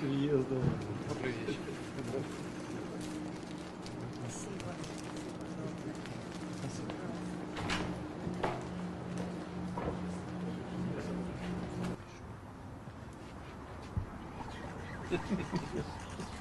приезда. Добрый вечер. Спасибо. Спасибо. Thank you.